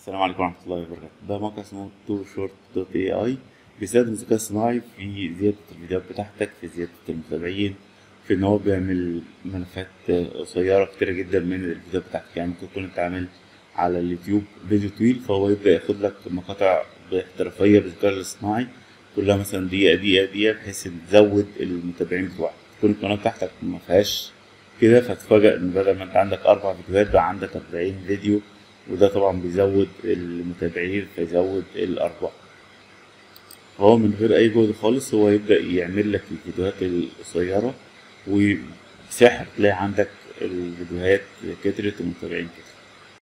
السلام عليكم ورحمة الله وبركاته. ده موقع اسمه 2short dot AI بيستخدم الذكاء الصناعي في زيادة الفيديوهات بتاعتك في زيادة المتابعين في إن هو بيعمل ملفات قصيرة كتيرة جدا من الفيديوهات بتاعتك. يعني ممكن تكون أنت عامل على اليوتيوب فيديو طويل فهو يبدأ ياخد لك مقاطع باحترافية بالذكاء الاصطناعي. كلها مثلا دقيقة دقيقة دقيقة بحيث تزود المتابعين بتوعك. تكون القناة بتاعتك ما فيهاش كده فتتفاجأ إن بدل ما أنت عندك أربع فيديوهات بقى عندك أربعين فيديو وده طبعا بيزود المتابعين فيزود الأرباح. فهو من غير أي جهد خالص هو يبدأ يعمل لك الفيديوهات القصيرة وسحر تلاقي عندك الفيديوهات كترت والمتابعين كترت.